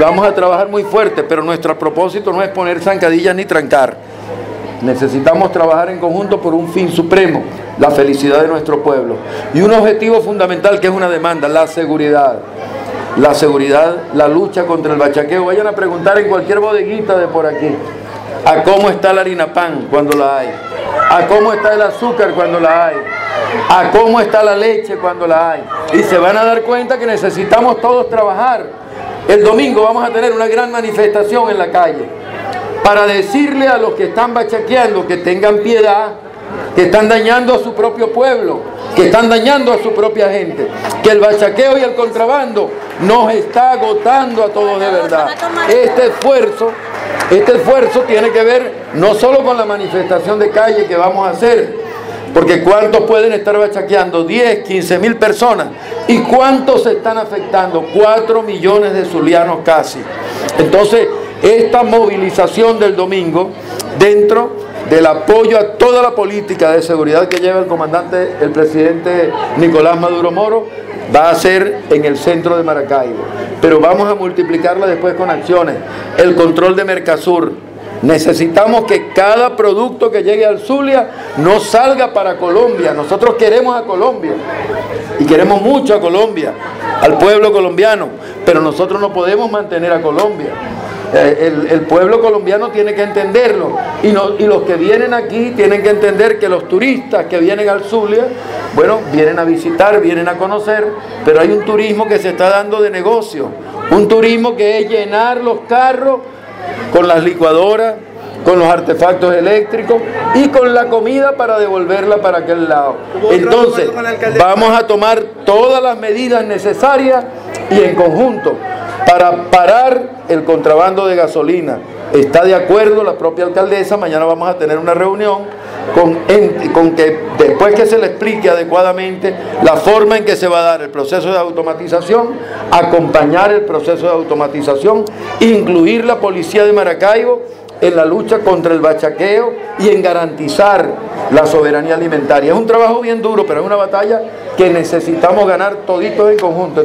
vamos a trabajar muy fuerte, pero nuestro propósito no es poner zancadillas ni trancar. Necesitamos trabajar en conjunto por un fin supremo, la felicidad de nuestro pueblo. Y un objetivo fundamental que es una demanda, la seguridad. La seguridad, la lucha contra el bachaqueo. Vayan a preguntar en cualquier bodeguita de por aquí a cómo está la harina pan cuando la hay, a cómo está el azúcar cuando la hay, a cómo está la leche cuando la hay. Y se van a dar cuenta que necesitamos todos trabajar. El domingo vamos a tener una gran manifestación en la calle para decirle a los que están bachaqueando que tengan piedad, que están dañando a su propio pueblo, que están dañando a su propia gente, que el bachaqueo y el contrabando nos está agotando a todos de verdad. Este esfuerzo, este esfuerzo tiene que ver no solo con la manifestación de calle que vamos a hacer, porque ¿cuántos pueden estar bachaqueando? 10, 15 mil personas. ¿Y cuántos se están afectando? 4 millones de zulianos casi. Entonces, esta movilización del domingo dentro del apoyo a toda la política de seguridad que lleva el comandante, el presidente Nicolás Maduro Moro, va a ser en el centro de Maracaibo. Pero vamos a multiplicarla después con acciones. El control de Mercasur. Necesitamos que cada producto que llegue al Zulia no salga para Colombia. Nosotros queremos a Colombia y queremos mucho a Colombia, al pueblo colombiano, pero nosotros no podemos mantener a Colombia. Eh, el, pueblo colombiano tiene que entenderlo y, y los que vienen aquí tienen que entender que los turistas que vienen al Zulia, bueno, vienen a visitar, vienen a conocer, pero hay un turismo que se está dando de negocio, un turismo que es llenar los carros con las licuadoras, con los artefactos eléctricos y con la comida para devolverla para aquel lado. Entonces, vamos a tomar todas las medidas necesarias y en conjunto para parar el contrabando de gasolina. Está de acuerdo la propia alcaldesa, mañana vamos a tener una reunión con, con, que después que se le explique adecuadamente la forma en que se va a dar el proceso de automatización, acompañar el proceso de automatización, incluir la policía de Maracaibo en la lucha contra el bachaqueo y en garantizar la soberanía alimentaria. Es un trabajo bien duro, pero es una batalla que necesitamos ganar toditos en conjunto.